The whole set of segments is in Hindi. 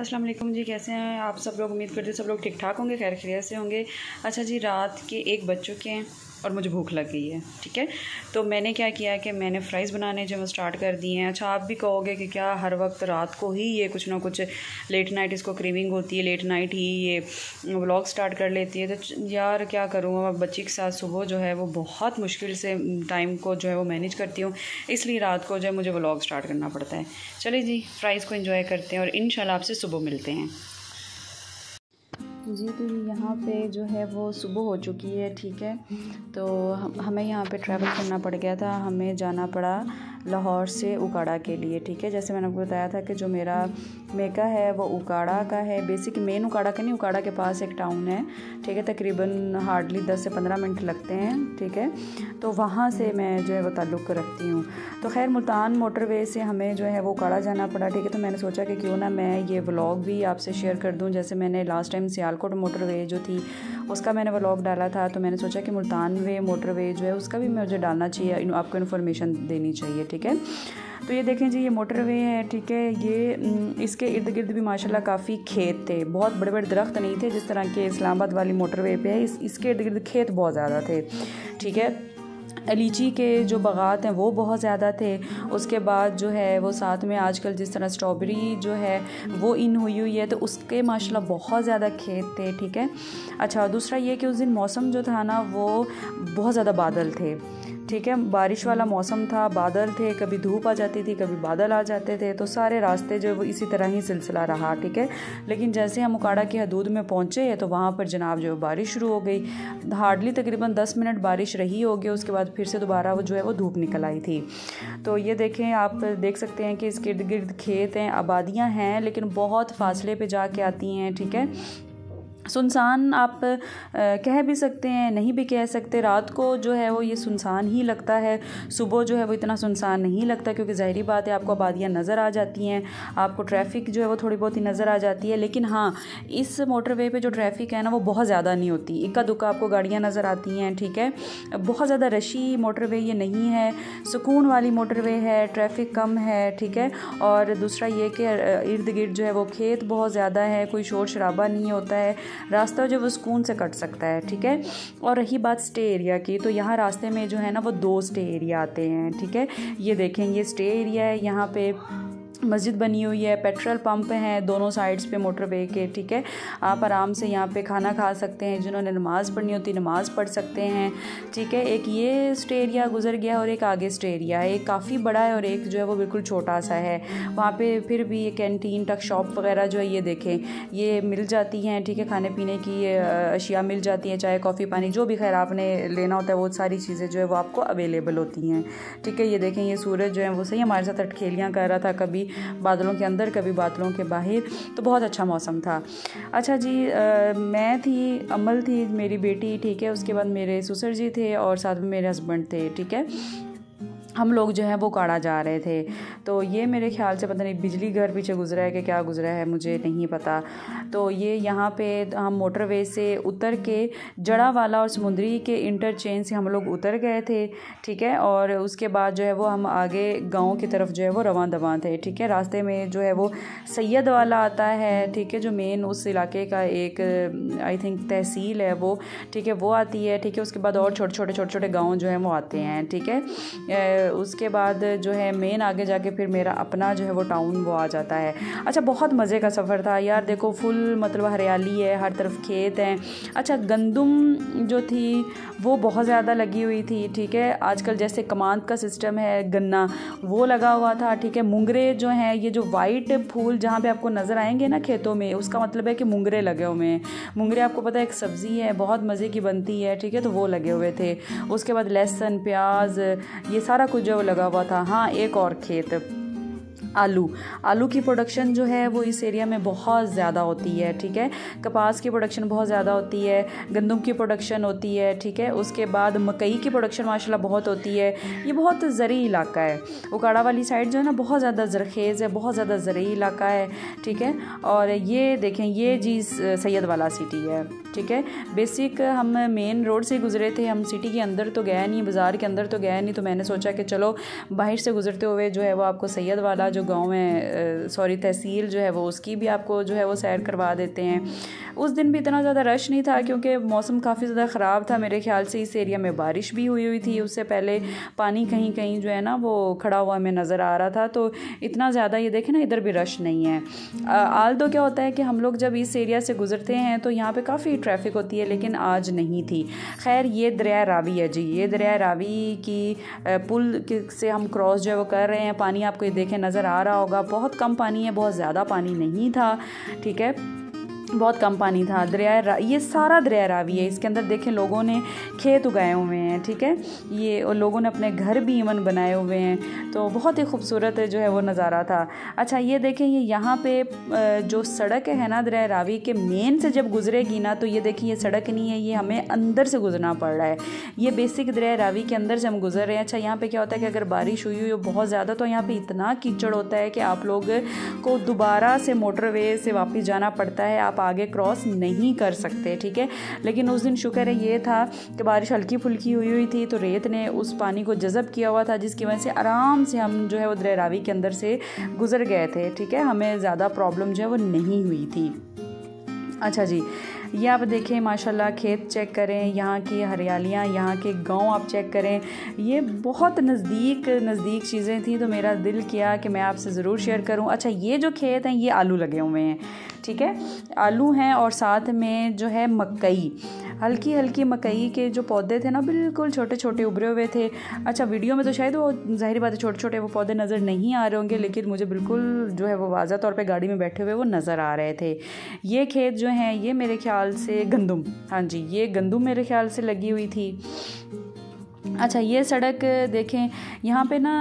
अस्सलाम वालेकुम जी, कैसे हैं? आप सब लोग उम्मीद करते हैं सब लोग ठीक ठाक होंगे खैर खैरियत से होंगे। अच्छा जी, रात के एक बज चुके हैं। और मुझे भूख लग गई है, ठीक है? तो मैंने क्या किया कि मैंने फ़्राइज़ बनाने जो स्टार्ट कर दिए हैं अच्छा आप भी कहोगे कि क्या हर वक्त रात को ही ये कुछ ना कुछ लेट नाइट इसको क्रीविंग होती है लेट नाइट ही ये व्लॉग स्टार्ट कर लेती है तो यार क्या करूँ? अब बच्ची के साथ सुबह जो है वो बहुत मुश्किल से टाइम को जो है वो मैनेज करती हूँ, इसलिए रात को जो है मुझे व्लॉग स्टार्ट करना पड़ता है। चलिए जी फ़्राइज़ को इन्जॉय करते हैं और इन आपसे सुबह मिलते हैं। जी तो यहाँ पे जो है वो सुबह हो चुकी है, ठीक है। तो हमें यहाँ पे ट्रैवल करना पड़ गया था, हमें जाना पड़ा। लाहौर से उकाड़ा के लिए, ठीक है? जैसे मैंने आपको बताया था कि जो मेरा मेका है, वो उकाड़ा का है। बेसिक मेन उकाड़ा का नहीं, उकाड़ा के पास एक टाउन है, ठीक है? तकरीबन हार्डली दस से पंद्रह मिनट लगते हैं, ठीक है? तो वहाँ से मैं जो है वो ताल्लुक़ रखती हूँ। तो खैर, मुल्तान मोटरवे से हमें जो है वो उकाड़ा जाना पड़ा, ठीक है? तो मैंने सोचा कि क्यों ना मैं ये व्लॉग भी आपसे शेयर कर दूँ। जैसे मैंने लास्ट टाइम सियालकोट मोटरवे जो थी उसका मैंने व्लॉग डाला था तो मैंने सोचा कि मुल्तान वे मोटरवे जो है, उसका भी मुझे डालना चाहिए आपको इन्फॉर्मेशन देनी चाहिए, ठीक है? तो ये देखें जी, ये मोटर वे है, ठीक है? ये इसके इर्द गिर्द भी माशाल्लाह काफ़ी खेत थे, बहुत बड़े बड़े दरख्त नहीं थे जिस तरह के इस्लामाबाद वाली मोटर वे पे है, इस, इसके इर्द गिर्द खेत बहुत ज़्यादा थे, ठीक है? लीची के जो बागात हैं वो बहुत ज़्यादा थे। उसके बाद जो है वो साथ में आजकल जिस तरह स्ट्रॉबेरी जो है वो इन हुई हुई है तो उसके माशाल्लाह बहुत ज़्यादा खेत थे, ठीक है? अच्छा दूसरा ये कि उस दिन मौसम जो था ना, वो बहुत ज़्यादा बादल थे। ठीक है, बारिश वाला मौसम था, बादल थे, कभी धूप आ जाती थी, कभी बादल आ जाते थे तो सारे रास्ते जो वो इसी तरह ही सिलसिला रहा, ठीक है? लेकिन जैसे हम उकाड़ा की हदूद में पहुँचे तो वहाँ पर जनाब जो है बारिश शुरू हो गई। हार्डली तकरीबन दस मिनट बारिश रही होगी, उसके बाद फिर से दोबारा वो जो है वो धूप निकल आई थी। तो ये देखें, आप देख सकते हैं कि इसके इर्द गिर्द खेत हैं, आबादियाँ हैं, लेकिन बहुत फासले पर जाके आती हैं, ठीक है? सुनसान आप कह भी सकते हैं, नहीं भी कह सकते। रात को जो है वो ये सुनसान ही लगता है। सुबह जो है वो इतना सुनसान नहीं लगता क्योंकि ज़ाहरी बात है, आपको आबादियाँ नज़र आ जाती हैं, आपको ट्रैफ़िक जो है वो थोड़ी बहुत ही नज़र आ जाती है। लेकिन हाँ इस मोटरवे पे जो ट्रैफ़िक है ना, वो बहुत ज़्यादा नहीं होती। इक्का दुक्का आपको गाड़ियाँ नज़र आती हैं, ठीक है? बहुत ज़्यादा रशी मोटरवे ये नहीं है। सुकून वाली मोटरवे है ट्रैफ़िक कम है, ठीक है? और दूसरा ये कि इर्द गिर्द जो है वो खेत बहुत ज़्यादा है, कोई शोर शराबा नहीं होता है। रास्ता जो वो सुकून से कट सकता है, ठीक है? और रही बात स्टे एरिया की तो यहाँ रास्ते में जो है ना वो दो स्टे एरिया आते हैं, ठीक है? ये देखें ये स्टे एरिया है, यहाँ पे मस्जिद बनी हुई है, पेट्रोल पंप हैं, दोनों साइड्स पे मोटरवे के ठीक है? आप आराम से यहाँ पे खाना खा सकते हैं, जिन्होंने नमाज़ पढ़नी होती, नमाज़ पढ़ सकते हैं, ठीक है? एक ये स्टे एरिया गुजर गया और एक आगे स्टे एरिया है एक काफ़ी बड़ा है और एक जो है वो बिल्कुल छोटा सा है। वहाँ पे फिर भी ये कैंटीन टक शॉप वगैरह जो है ये देखें, ये मिल जाती हैं, ठीक है? खाने पीने की अशिया मिल जाती हैं, चाय, कॉफ़ी, पानी, जो भी खैर आपने लेना होता है, वो सारी चीज़ें जो है वो आपको अवेलेबल होती हैं, ठीक है? ये देखें, ये सूरज जो है वो सही हमारे साथ अटखेलियाँ कर रहा था कभी बादलों के अंदर कभी बादलों के बाहर। तो बहुत अच्छा मौसम था। अच्छा जी आ, मैं थी अमल थी मेरी बेटी ठीक है। उसके बाद मेरे ससुर जी थे और साथ में मेरे हस्बैंड थे ठीक है। हम लोग जो है वो काड़ा जा रहे थे। तो ये मेरे ख्याल से पता नहीं बिजली घर पीछे गुजरा है कि क्या गुजरा है, मुझे नहीं पता। तो ये यहाँ पे हम मोटरवे से उतर के जड़ा वाला और समुंदरी के इंटरचेंज से हम लोग उतर गए थे, ठीक है? और उसके बाद जो है वो हम आगे गाँव की तरफ़ जो है वो रवा दवा थे, ठीक है? रास्ते में जो है वो सैयद वाला आता है, ठीक है? जो मेन उस इलाके का एक आई थिंक तहसील है वो, ठीक है? वो आती है, ठीक है? उसके बाद और छोटे छोटे छोटे छोटे गाँव जो हैं वो आते हैं, ठीक है? उसके बाद जो है मेन आगे जाके फिर मेरा अपना जो है वो टाउन वो आ जाता है। अच्छा बहुत मज़े का सफ़र था। यार देखो फुल मतलब हरियाली है, हर तरफ़ खेत हैं। अच्छा गंदम जो थी, वो बहुत ज़्यादा लगी हुई थी, ठीक है? आजकल जैसे कमांद का सिस्टम है, गन्ना, वो लगा हुआ था, ठीक है? मुंगरे जो हैं, ये जो वाइट फूल जहाँ पे आपको नज़र आएँगे ना खेतों में, उसका मतलब है कि मुंगरे लगे हुए हैं। मुंगरे आपको पता है, एक सब्ज़ी है, बहुत मज़े की बनती है, ठीक है? तो वो लगे हुए थे। उसके बाद लहसुन, प्याज, ये सारा कुछ जो लगा हुआ था। हाँ एक और खेत। आलू। आलू की प्रोडक्शन जो है वो इस एरिया में बहुत ज़्यादा होती है, ठीक है? कपास की प्रोडक्शन बहुत ज़्यादा होती है, गंदम की प्रोडक्शन होती है, ठीक है? उसके बाद मकई की प्रोडक्शन माशाल्लाह बहुत होती है। ये बहुत ज़रूरी इलाका है। उकाड़ा वाली साइड जो है ना, बहुत ज़्यादा जरखेज़ है, बहुत ज़्यादा ज़रूरी इलाका है, ठीक है? और ये देखें, ये जी सैयद वाला सिटी है, ठीक है? बेसिक हम मेन रोड से गुज़रे थे, हम सिटी के अंदर तो गया नहीं, बाज़ार के अंदर तो गया नहीं तो मैंने सोचा कि चलो बाहर से गुज़रते हुए जो है वो आपको सैयद वाला, जो जो गाँव है सॉरी, तहसील जो है वो, उसकी भी आपको जो है वो सैर करवा देते हैं। उस दिन भी इतना ज़्यादा रश नहीं था क्योंकि मौसम काफ़ी ज़्यादा ख़राब था मेरे ख्याल से, इस एरिया में बारिश भी हुई हुई थी। उससे पहले पानी कहीं कहीं जो है ना, वो खड़ा हुआ हमें नज़र आ रहा था तो इतना ज़्यादा ये देखें ना, इधर भी रश नहीं है। आल तो क्या होता है कि हम लोग जब इस एरिया से गुजरते हैं तो यहाँ पर काफ़ी ट्रैफ़िक होती है, लेकिन आज नहीं थी। खैर, ये दरिया रावी है जी, ये दरिया रावी की पुल से हम क्रॉस जो है वो कर रहे हैं, पानी आपको ये देखें नज़र आ रहा होगा। बहुत कम पानी है बहुत ज़्यादा पानी नहीं था ठीक है? बहुत कम पानी था, दरिया ये सारा दरिया रावी है। इसके अंदर देखें, लोगों ने खेत उगाए हुए हैं, ठीक है? ये, और लोगों ने अपने घर भी इवन बनाए हुए हैं तो बहुत ही खूबसूरत जो है वो नज़ारा था। अच्छा ये देखें, ये यहाँ पे जो सड़क है ना दरिया रावी के मेन से जब गुजरेगी ना तो ये देखें, ये सड़क नहीं है, ये हमें अंदर से गुजरना पड़ रहा है। ये बेसिक दरिया रावी के अंदर से हम गुजर रहे हैं। अच्छा यहाँ पर क्या होता है कि अगर बारिश हुई हुई बहुत ज़्यादा तो यहाँ पर इतना कीचड़ होता है कि आप लोग को दोबारा से मोटरवे से वापस जाना पड़ता है। आप आगे क्रॉस नहीं कर सकते, ठीक है? लेकिन उस दिन शुक्र है, ये था कि बारिश हल्की फुल्की हुई हुई थी तो रेत ने उस पानी को जज़ब किया हुआ था, जिसकी वजह से आराम से हम जो है वो दरियावी के अंदर से गुज़र गए थे, ठीक है? हमें ज़्यादा प्रॉब्लम जो है वो नहीं हुई थी। अच्छा जी ये आप देखें, माशाल्लाह, खेत चेक करें, यहाँ की हरियालियाँ, यहाँ के गाँव आप चेक करें। ये बहुत नज़दीक नज़दीक चीज़ें थी तो मेरा दिल किया कि मैं आपसे ज़रूर शेयर करूँ। अच्छा ये जो खेत हैं, ये आलू लगे हुए हैं, ठीक है? आलू हैं और साथ में जो है मकई हल्की हल्की मकई के जो पौधे थे ना, बिल्कुल छोटे छोटे उभरे हुए थे। अच्छा वीडियो में तो शायद वो ज़ाहिर बात है छोटे छोटे वो पौधे नज़र नहीं आ रहे होंगे, लेकिन मुझे बिल्कुल जो है वो वाजा तौर पर गाड़ी में बैठे हुए वो नज़र आ रहे थे। ये खेत जो हैं, ये मेरे ख्याल से गंदुम। हाँ जी, ये गंदुम मेरे ख्याल से लगी हुई थी। अच्छा ये सड़क देखें, यहाँ पे ना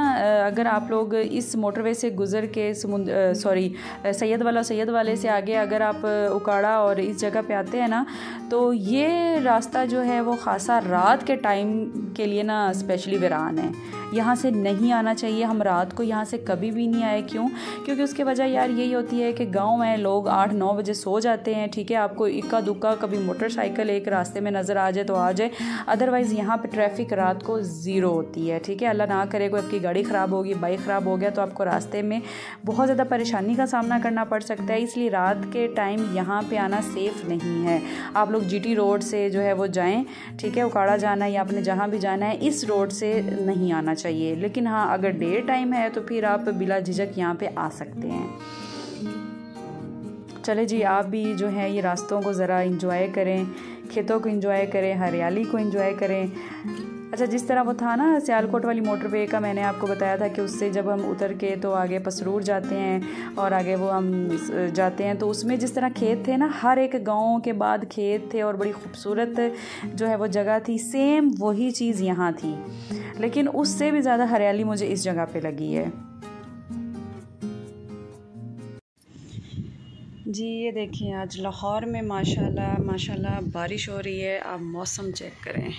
अगर आप लोग इस मोटरवे से गुज़र के समुद्र सॉरी सैयद वाला, सैयद वाले से आगे अगर आप उकाड़ा और इस जगह पे आते हैं ना तो ये रास्ता जो है वो ख़ासा रात के टाइम के लिए ना स्पेशली वरान है। यहाँ से नहीं आना चाहिए। हम रात को यहाँ से कभी भी नहीं आए, क्यों? क्योंकि उसके वजह यार यही होती है कि गाँव में लोग आठ, नौ बजे सो जाते हैं, ठीक है? आपको इक्का दुक्का कभी मोटरसाइकिल एक रास्ते में नज़र आ जाए तो आ जाए। अदरवाइज़ यहाँ पर ट्रैफ़िक रात को ज़ीरो होती है, ठीक है? अल्लाह ना करे कोई आपकी गाड़ी ख़राब होगी बाइक ख़राब हो गया तो आपको रास्ते में बहुत ज़्यादा परेशानी का सामना करना पड़ सकता है। इसलिए रात के टाइम यहाँ पर आना सेफ़ नहीं है। आप लोग जीटी रोड से जो है वो जाएँ, ठीक है? उकाड़ा जाना है या आपने जहाँ भी जाना है, इस रोड से नहीं आना चाहिए। लेकिन हाँ अगर डे टाइम है तो फिर आप बिला झिझक यहाँ पे आ सकते हैं। चले जी, आप भी जो है, ये रास्तों को ज़रा इंजॉय करें, खेतों को इंजॉय करें, हरियाली को इंजॉय करें। अच्छा जिस तरह वो था ना, सियालकोट वाली मोटरवे का मैंने आपको बताया था कि उससे जब हम उतर के तो आगे पसरूर जाते हैं और आगे वो हम जाते हैं तो उसमें जिस तरह खेत थे ना, हर एक गाँव के बाद खेत थे और बड़ी खूबसूरत जो है वो जगह थी सेम वही चीज़ यहाँ थी। लेकिन उससे भी ज़्यादा हरियाली मुझे इस जगह पे लगी है। जी, ये देखिए, आज लाहौर में माशाल्लाह माशाल्लाह बारिश हो रही है, आप मौसम चेक करें।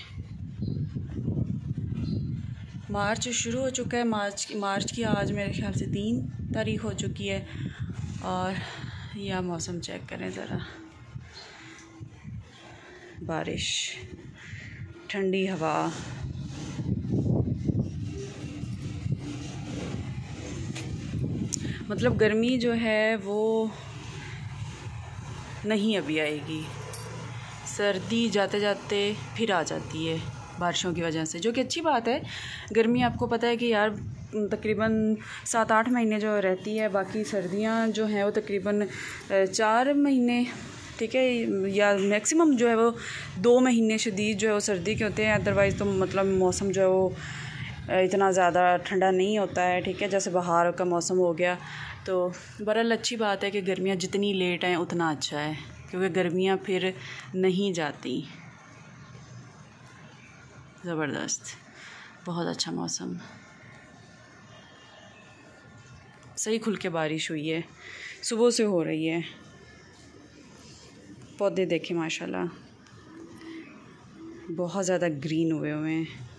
मार्च शुरू हो चुका है। मार्च की मार्च की आज मेरे ख्याल से तीन तारीख हो चुकी है। और यह मौसम चेक करें ज़रा। बारिश, ठंडी हवा। मतलब गर्मी जो है वो नहीं अभी आएगी। सर्दी जाते जाते फिर आ जाती है। बारिशों की वजह से, जो कि अच्छी बात है। गर्मी आपको पता है कि यार, तकरीबन सात आठ महीने जो रहती है, बाकी सर्दियाँ जो हैं वो तकरीबन चार महीने, ठीक है, या मैक्सिमम जो है वो दो महीने शदीद जो है वो सर्दी के होते हैं। अदरवाइज़ तो मतलब मौसम जो है वो इतना ज़्यादा ठंडा नहीं होता है, ठीक है, जैसे बाहर का मौसम हो गया। तो बहरहाल अच्छी बात है कि गर्मियाँ जितनी लेट आएँ, उतना अच्छा है, क्योंकि गर्मियाँ फिर नहीं जाती। ज़बरदस्त। बहुत अच्छा मौसम। सही खुल के बारिश हुई है। सुबह से हो रही है। पौधे देखे, माशाल्लाह। बहुत ज़्यादा ग्रीन हुए हुए हैं।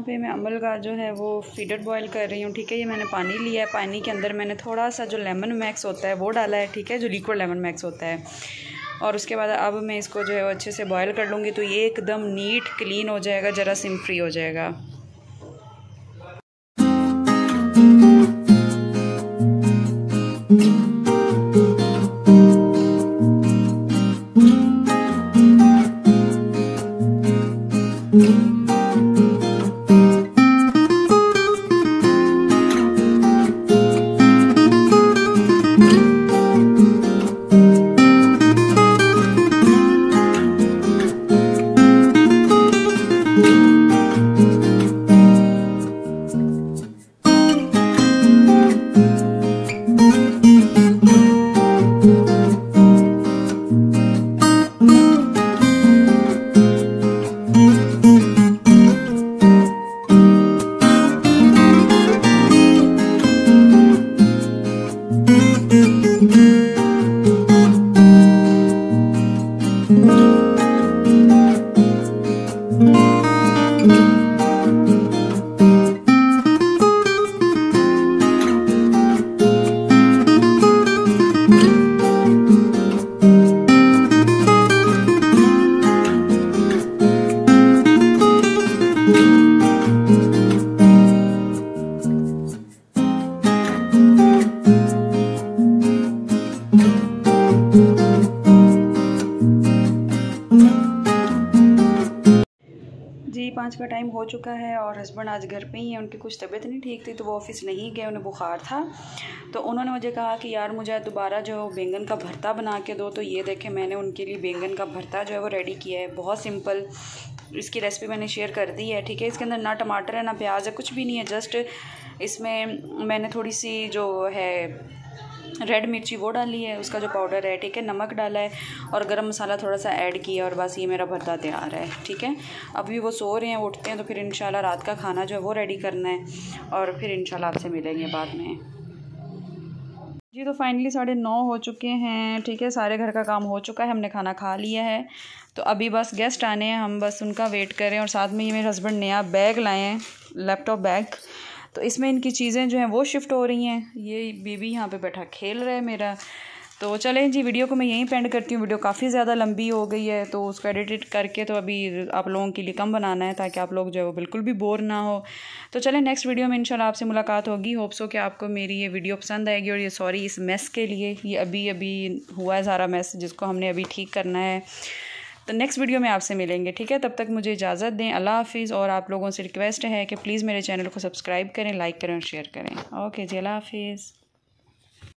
यहाँ पे मैं अमल का जो है वो फीडर बॉयल कर रही हूँ, ठीक है? ये मैंने पानी लिया है, पानी के अंदर मैंने थोड़ा सा जो लेमन मैक्स होता है वो डाला है, ठीक है? जो लिक्विड लेमन मैक्स होता है। और उसके बाद अब मैं इसको जो है वो अच्छे से बॉयल कर लूँगी तो ये एकदम नीट क्लीन हो जाएगा, ज़रा सिम फ्री हो जाएगा। पाँच का टाइम हो चुका है और हस्बैंड आज घर पे ही हैं। उनकी कुछ तबीयत नहीं ठीक थी तो वो ऑफ़िस नहीं गए, उन्हें बुखार था। तो उन्होंने मुझे कहा कि, यार, मुझे दोबारा जो बैंगन का भरता बना के दो। तो ये देखें, मैंने उनके लिए बैंगन का भरता जो है वो रेडी किया है। बहुत सिंपल इसकी रेसिपी मैंने शेयर कर दी है, ठीक है? इसके अंदर ना टमाटर है, ना प्याज है, कुछ भी नहीं है जस्ट इसमें मैंने थोड़ी सी जो है रेड मिर्ची वो डाली है, उसका जो पाउडर है, ठीक है? नमक डाला है और गरम मसाला थोड़ा सा ऐड किया और बस ये मेरा भरता तैयार है, ठीक है? अभी वो सो रहे हैं उठते हैं तो फिर इंशाल्लाह रात का खाना जो है वो रेडी करना है और फिर इंशाल्लाह आपसे मिलेंगे बाद में। जी तो फाइनली साढ़े नौ हो चुके हैं, ठीक है, सारे घर का काम हो चुका है, हमने खाना खा लिया है। तो अभी बस गेस्ट आने हैं, हम बस उनका वेट करें और साथ में ये मेरे हस्बैंड नया बैग लाए हैं लैपटॉप बैग तो इसमें इनकी चीज़ें जो हैं वो शिफ्ट हो रही हैं। ये बेबी यहाँ पे बैठा खेल रहा है मेरा। तो चलें जी, वीडियो को मैं यहीं पेंड करती हूँ। वीडियो काफ़ी ज़्यादा लंबी हो गई है तो उसको एडिट करके तो अभी आप लोगों के लिए कम बनाना है ताकि आप लोग जो है वो बिल्कुल भी बोर ना हो। तो चलें नेक्स्ट वीडियो में इंशाल्लाह आपसे मुलाकात होगी। होप्स हो कि आपको मेरी ये वीडियो पसंद आएगी और ये सॉरी इस मेस के लिए, ये अभी अभी हुआ है सारा मेस जिसको हमने अभी ठीक करना है। तो नेक्स्ट वीडियो में आपसे मिलेंगे, ठीक है? तब तक मुझे इजाज़त दें। अल्लाह हाफिज़। और आप लोगों से रिक्वेस्ट है कि प्लीज़ मेरे चैनल को सब्सक्राइब करें लाइक करें और शेयर करें। ओके जी, अल्लाह हाफिज़।